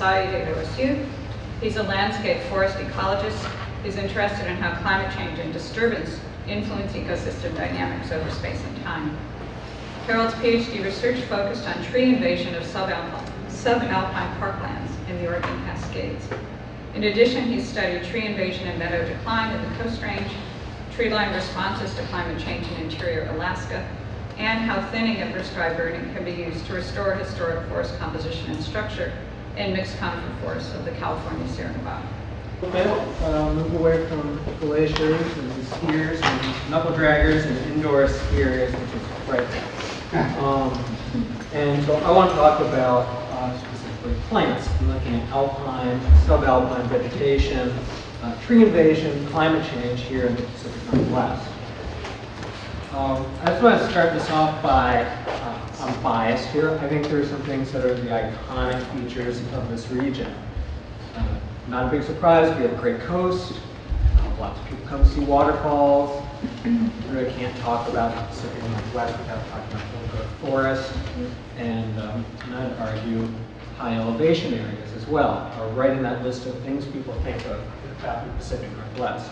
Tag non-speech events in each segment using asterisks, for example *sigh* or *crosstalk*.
Society at OSU. He's a landscape forest ecologist. He's interested in how climate change and disturbance influence ecosystem dynamics over space and time. Harold's PhD research focused on tree invasion of subalpine, subalpine parklands in the Oregon Cascades. In addition, he studied tree invasion and meadow decline in the Coast Range, tree line responses to climate change in interior Alaska, and how thinning and prescribed burning can be used to restore historic forest composition and structure in mixed conifer forests of the California Sierra Nevada. Okay, uh, move away from glaciers and skiers and knuckle draggers and indoor ski areas, which is right. *laughs* Um, and so I want to talk about uh, specifically plants. I'm looking at alpine, subalpine vegetation, uh, tree invasion, climate change here in the Pacific Northwest. Um, I just want to start this off by, Biased here. I think there are some things that are the iconic features of this region. Uh, not a big surprise, we have a great coast. Lots of people come see waterfalls. You really can't talk about the Pacific Northwest without talking about Oak Forest. And um, and I'd argue high elevation areas as well are right in that list of things people think of about the Pacific Northwest.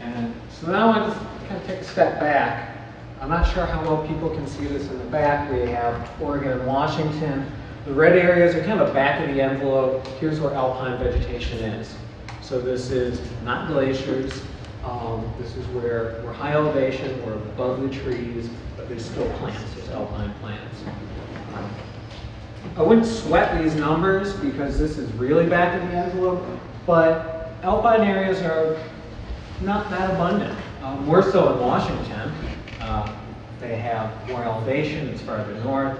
And so now I to kind of take a step back. I'm not sure how well people can see this in the back. We have Oregon and Washington. The red areas are kind of back of the envelope. Here's where alpine vegetation is. So this is not glaciers. Um, this is where we're high elevation, we're above the trees, but there's still plants, there's alpine plants. Um, I wouldn't sweat these numbers because this is really back of the envelope, but alpine areas are not that abundant. Uh, more so in Washington. Uh, they have more elevation, it's farther north.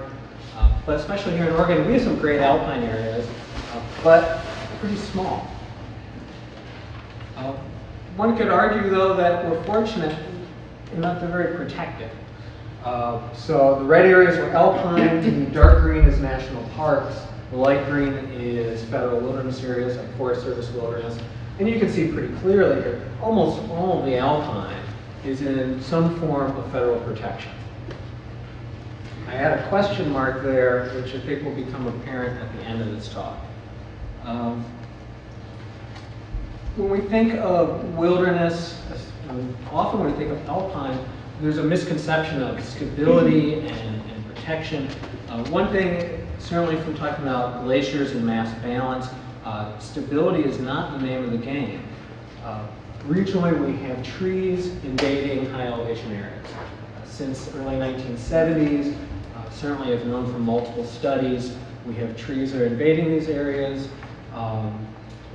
Uh, but especially here in Oregon, we have some great alpine areas, uh, but pretty small. Uh, one could argue, though, that we're fortunate in that they're very protected. Uh, so the red areas are alpine, the dark green is national parks, the light green is federal wilderness areas like Forest Service wilderness. And you can see pretty clearly here, almost all the alpine is in some form of federal protection. I add a question mark there, which I think will become apparent at the end of this talk. Um, when we think of wilderness, often when we think of alpine, there's a misconception of stability and, and protection. Uh, one thing, certainly from talking about glaciers and mass balance, uh, stability is not the name of the game. Uh, regionally, we have trees invading high elevation areas. Since early 1970s, uh, certainly have known from multiple studies, we have trees that are invading these areas. Um,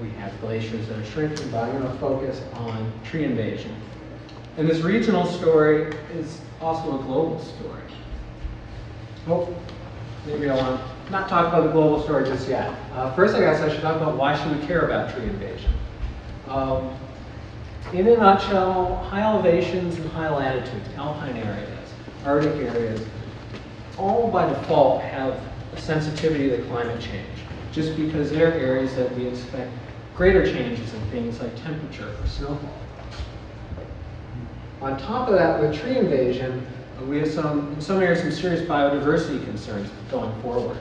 we have glaciers that are shrinking, but I'm going to focus on tree invasion. And this regional story is also a global story. Oh, maybe I want to not talk about the global story just yet. Uh, first, I guess I should talk about why should we care about tree invasion. Um, in a nutshell, high elevations and high latitudes, alpine areas, Arctic areas, all by default have a sensitivity to climate change, just because they're areas that we expect greater changes in things like temperature or snowfall. On top of that, with tree invasion, we have some, in some areas, some serious biodiversity concerns going forward.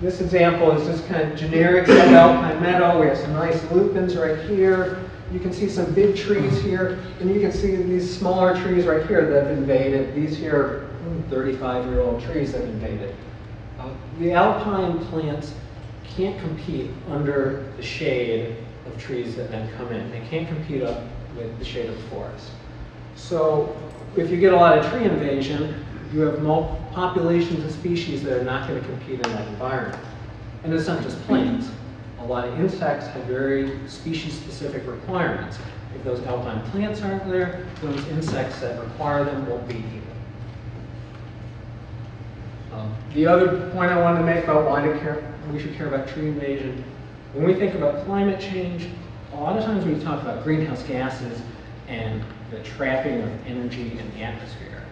This example is just kind of generic subalpine meadow. We have some nice lupins right here. You can see some big trees here, and you can see these smaller trees right here that have invaded. These here 35-year-old trees that have invaded. Uh, the alpine plants can't compete under the shade of trees that then come in. They can't compete up with the shade of the forest. So if you get a lot of tree invasion, you have populations of species that are not going to compete in that environment. And it's not just plants. A lot of insects have very species-specific requirements. If those alpine plants aren't there, those insects that require them won't be here. Um, the other point I wanted to make about why care, we should care about tree invasion, when we think about climate change, a lot of times we talk about greenhouse gases and the trapping of energy in the atmosphere.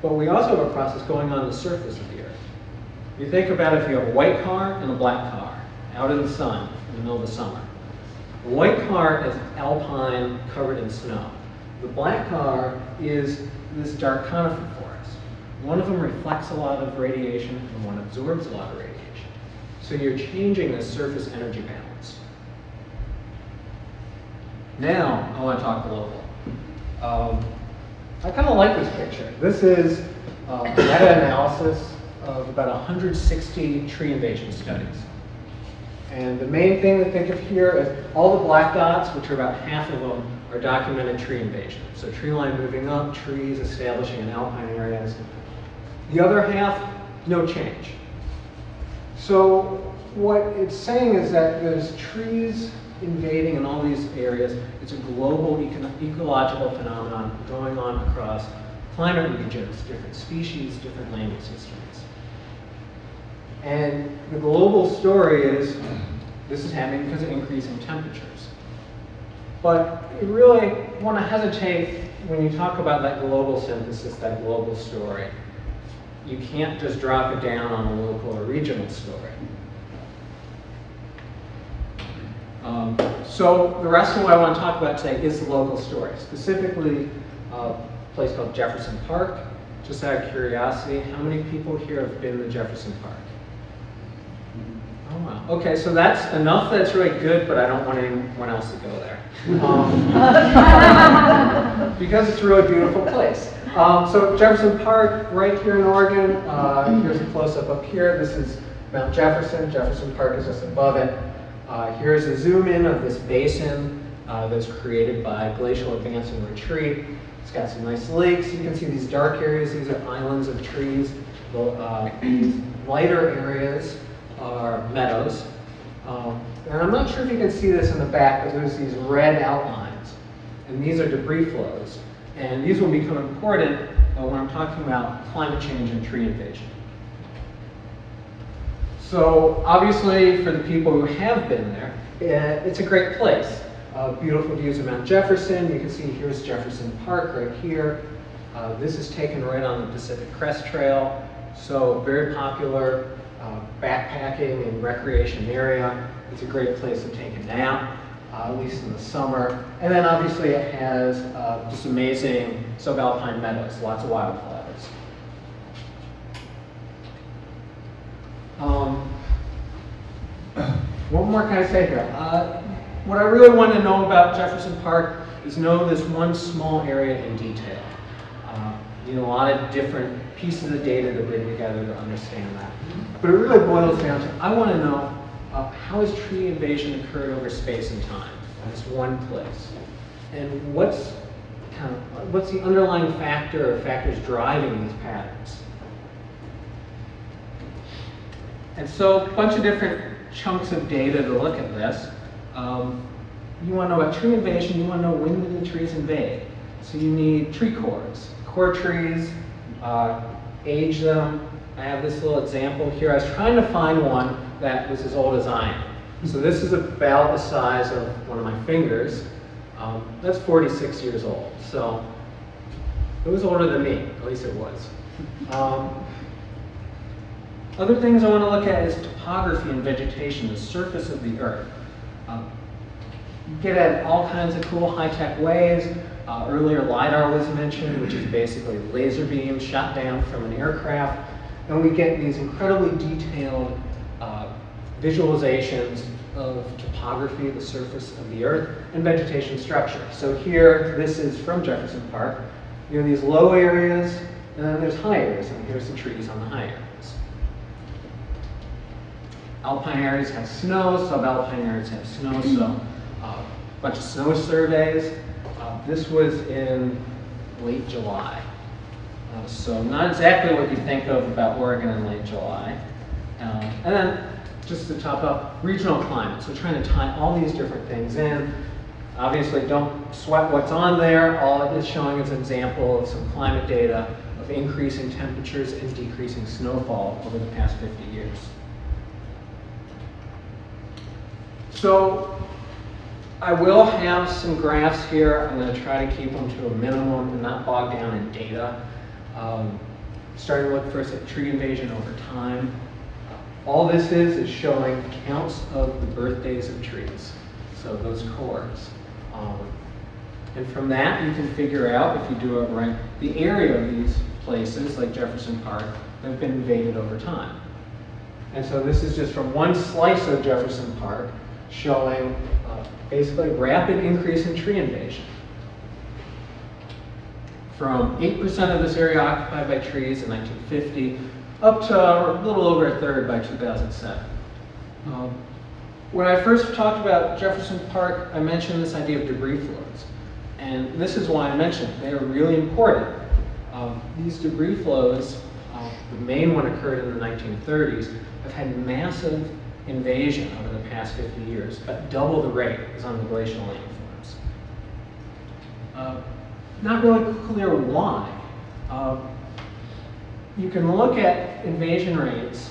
But we also have a process going on the surface of the Earth. You think about if you have a white car and a black car out in the sun in the middle of the summer. The white car is alpine covered in snow. The black car is this dark conifer forest. One of them reflects a lot of radiation and one absorbs a lot of radiation. So you're changing the surface energy balance. Now, I want to talk global. Um, I kind of like this picture. This is uh, a meta-analysis of about 160 tree invasion studies. And the main thing to think of here is all the black dots, which are about half of them, are documented tree invasion. So tree line moving up, trees establishing in alpine areas. The other half, no change. So what it's saying is that there's trees invading in all these areas. It's a global eco ecological phenomenon going on across climate regions, different species, different landing systems. And the global story is this is happening because of increasing temperatures. But you really want to hesitate when you talk about that global synthesis, that global story. You can't just drop it down on a local or regional story. Um, so the rest of what I want to talk about today is the local story, specifically uh, a place called Jefferson Park. Just out of curiosity, how many people here have been to Jefferson Park? Oh, wow. Okay, so that's enough that's really good, but I don't want anyone else to go there. Um, *laughs* because it's a really beautiful place. Um, so Jefferson Park, right here in Oregon, uh, here's a close-up up here. This is Mount Jefferson. Jefferson Park is just above it. Uh, here's a zoom in of this basin uh, that's created by glacial advance and retreat. It's got some nice lakes. You can see these dark areas. These are islands of trees. The, uh, these lighter areas are meadows. Um, and I'm not sure if you can see this in the back, but there's these red outlines. And these are debris flows. And these will become important uh, when I'm talking about climate change and tree invasion. So obviously, for the people who have been there, uh, it's a great place. Uh, beautiful views of Mount Jefferson. You can see here's Jefferson Park right here. Uh, this is taken right on the Pacific Crest Trail. So very popular uh, backpacking and recreation area. It's a great place to take a nap, uh, at least in the summer. And then obviously it has uh, just amazing subalpine meadows, lots of wildflowers. Um, what more can I say here? Uh, what I really want to know about Jefferson Park is know this one small area in detail. Uh, you know, a lot of different pieces of data to bring together to understand that. But it really boils down to, I want to know uh, how has tree invasion occurred over space and time in this one place? And what's, kind of, what's the underlying factor or factors driving these patterns? And so a bunch of different chunks of data to look at this. Um, you want to know about tree invasion, you want to know when did the trees invade. So you need tree cores, core trees, uh, age them. I have this little example here. I was trying to find one that was as old as I am. So this is about the size of one of my fingers. Um, that's 46 years old. So it was older than me, at least it was. Um, other things I want to look at is topography and vegetation, the surface of the earth. Um, get at all kinds of cool high-tech ways. Uh, earlier, LiDAR was mentioned, which is basically laser beams shot down from an aircraft. And we get these incredibly detailed uh, visualizations of topography, the surface of the earth, and vegetation structure. So here, this is from Jefferson Park. You have these low areas, and then there's high areas, and here's the trees on the high areas. Alpine areas have snow, subalpine areas have snow, so bunch of snow surveys. Uh, this was in late July. Uh, so not exactly what you think of about Oregon in late July. Um, and then just to top up, regional climate. So trying to tie all these different things in. Obviously don't sweat what's on there. All it is showing is an example of some climate data of increasing temperatures and decreasing snowfall over the past 50 years. So I will have some graphs here. I'm going to try to keep them to a minimum and not bog down in data. Um, starting to look first at tree invasion over time. All this is is showing counts of the birthdays of trees. So those cores. Um, And from that, you can figure out, if you do it right, the area of these places, like Jefferson Park, that have been invaded over time. And so this is just from one slice of Jefferson Park, showing uh, basically rapid increase in tree invasion. From 8% of this area occupied by trees in 1950, up to a little over a third by 2007. Um, when I first talked about Jefferson Park, I mentioned this idea of debris flows. And this is why I mentioned they are really important. Um, these debris flows, uh, the main one occurred in the 1930s, have had massive invasion over the past 50 years, but double the rate is on the glacial landforms. Uh, not really clear why. Uh, you can look at invasion rates,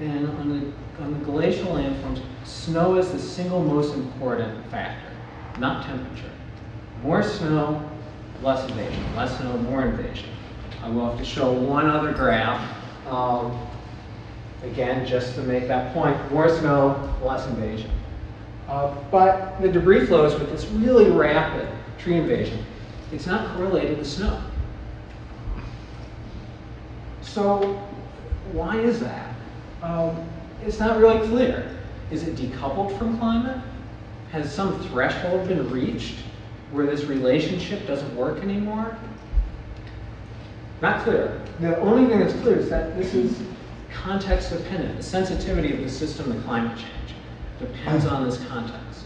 and on the, on the glacial landforms, snow is the single most important factor, not temperature. More snow, less invasion. Less snow, more invasion. I will have to show one other graph. Um, again, just to make that point, more snow, less invasion. Uh, but the debris flows with this really rapid tree invasion, it's not correlated with snow. So why is that? Um, it's not really clear. Is it decoupled from climate? Has some threshold been reached where this relationship doesn't work anymore? Not clear. The only thing that's clear is that this is context dependent. The sensitivity of the system to climate change depends on this context.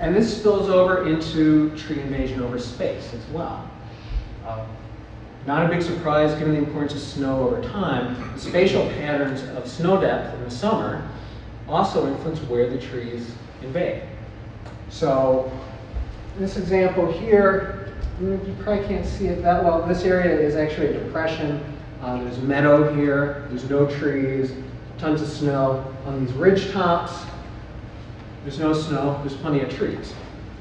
And this spills over into tree invasion over space as well. Uh, not a big surprise given the importance of snow over time, the spatial patterns of snow depth in the summer also influence where the trees invade. So this example here, you probably can't see it that well. This area is actually a depression. Uh, there's meadow here, there's no trees, tons of snow. On these ridge tops, there's no snow, there's plenty of trees.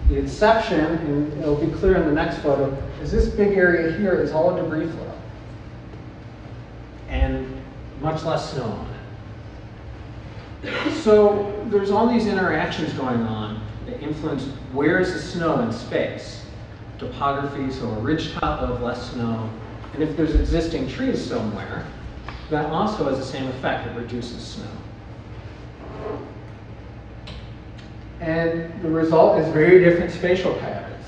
The exception, and it'll be clear in the next photo, is this big area here is all a debris flow. And much less snow on it. So there's all these interactions going on that influence where is the snow in space. Topography, so a ridge top of less snow. And if there's existing trees somewhere, that also has the same effect, it reduces snow. And the result is very different spatial patterns.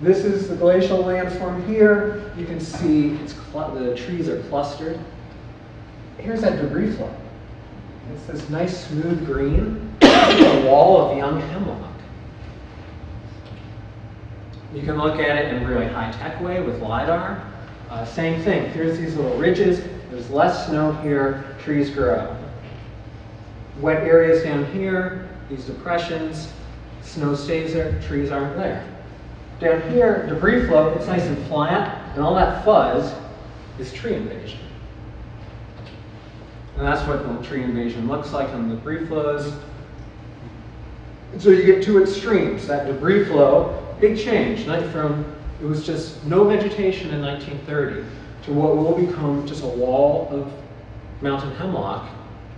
This is the glacial landform here. You can see it's the trees are clustered. Here's that debris flow. It's this nice smooth green, *coughs* wall of young hemlock. You can look at it in a really high-tech way with LiDAR. Uh, same thing, here's these little ridges. There's less snow here, trees grow. Wet areas down here, these depressions, snow stays there, trees aren't there. Down here, debris flow, it's nice and flat, and all that fuzz is tree invasion. And that's what the tree invasion looks like on the debris flows. And so you get two extremes. That debris flow, big change, not from it was just no vegetation in 1930 to what will become just a wall of mountain hemlock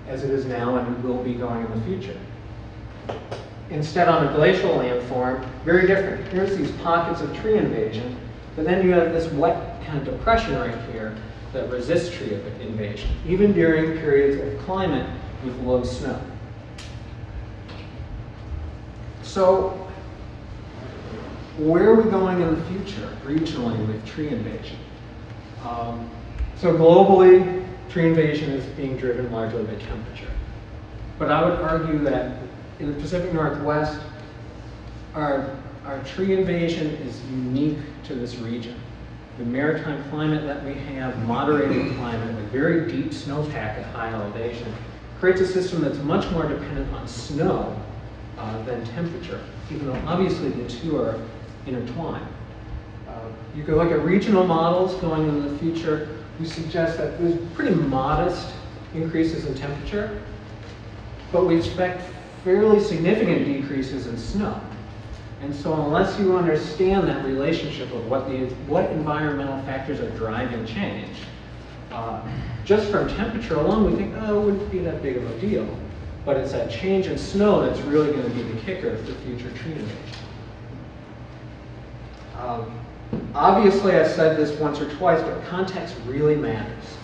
as it is now and will be going in the future. Instead, on a glacial landform, very different. Here's these pockets of tree invasion, but then you have this wet kind of depression right here that resists tree invasion, even during periods of climate with low snow. So, where are we going in the future, regionally, with tree invasion? Um, so globally, tree invasion is being driven largely by temperature. But I would argue that in the Pacific Northwest, our, our tree invasion is unique to this region. The maritime climate that we have, moderated climate with very deep snowpack at high elevation, creates a system that's much more dependent on snow uh, than temperature, even though obviously the two are intertwined. Uh, you can look at regional models going in the future. We suggest that there's pretty modest increases in temperature, but we expect fairly significant decreases in snow. And so unless you understand that relationship of what, the, what environmental factors are driving change, uh, just from temperature alone, we think, oh, it wouldn't be that big of a deal. But it's that change in snow that's really going to be the kicker for future tree invasion. Um, Obviously, I said this once or twice, but context really matters.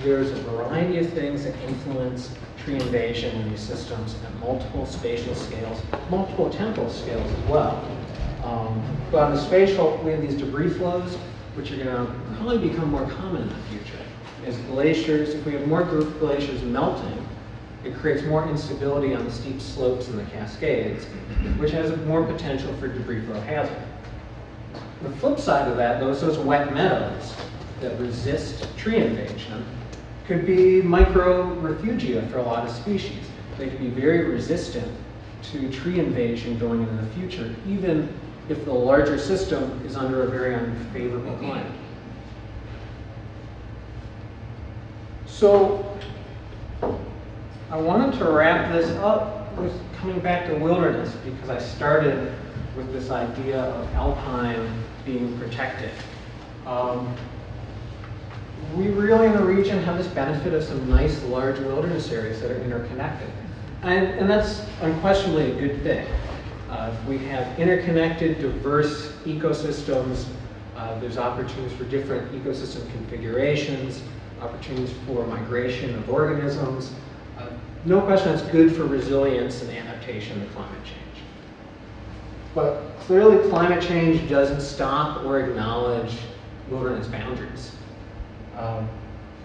There's a variety of things that influence tree invasion in these systems at multiple spatial scales, multiple temporal scales as well. Um, but on the spatial, we have these debris flows, which are going to probably become more common in the future. As glaciers, if we have more glaciers melting, it creates more instability on the steep slopes and the cascades, which has more potential for debris flow hazard. The flip side of that, though, is those wet meadows that resist tree invasion could be micro refugia for a lot of species. They could be very resistant to tree invasion going into the future, even if the larger system is under a very unfavorable mm-hmm. climate. So I wanted to wrap this up with coming back to wilderness because I started with this idea of alpine being protected. Um, we really in the region have this benefit of some nice large wilderness areas that are interconnected. And, and that's unquestionably a good thing. Uh, we have interconnected, diverse ecosystems, uh, there's opportunities for different ecosystem configurations, opportunities for migration of organisms. No question it's good for resilience and adaptation to climate change. But clearly climate change doesn't stop or acknowledge wilderness boundaries. Um,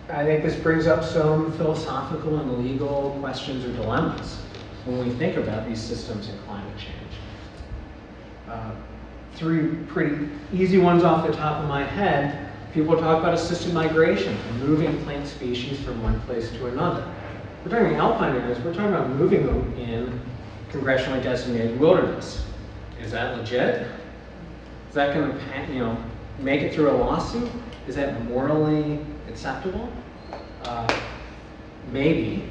I think this brings up some philosophical and legal questions or dilemmas when we think about these systems and climate change. Uh, three pretty easy ones off the top of my head. People talk about assisted migration, moving plant species from one place to another. We're talking about alpine areas, we're talking about moving them in congressionally designated wilderness. Is that legit? Is that going to, you know, make it through a lawsuit? Is that morally acceptable? Uh, maybe.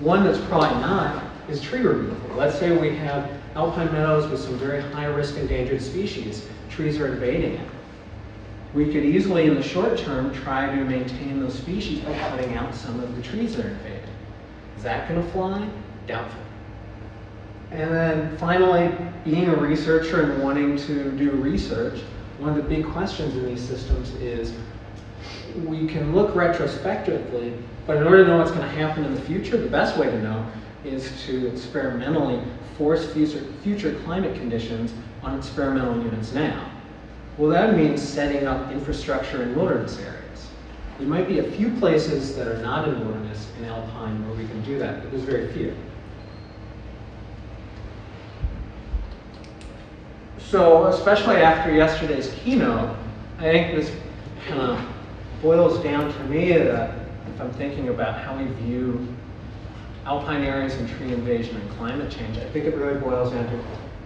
One that's probably not is tree removal. Let's say we have alpine meadows with some very high-risk endangered species. Trees are invading it. We could easily, in the short term, try to maintain those species by cutting out some of the trees that are invaded. Is that going to fly? Doubtful. And then finally, being a researcher and wanting to do research, one of the big questions in these systems is we can look retrospectively, but in order to know what's going to happen in the future, the best way to know is to experimentally force future, future climate conditions on experimental units now. Well, that means setting up infrastructure in wilderness areas. There might be a few places that are not in wilderness in alpine where we can do that, but there's very few. So, especially after yesterday's keynote, I think this kind of boils down to me that if I'm thinking about how we view alpine areas and tree invasion and climate change, I think it really boils down to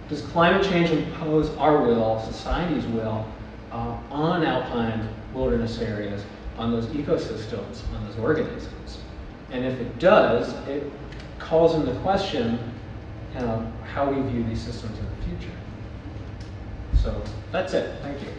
does climate change impose our will, society's will, uh, on alpine wilderness areas, on those ecosystems, on those organisms? And if it does, it calls into question you know, how we view these systems in the future. So that's it. Thank you.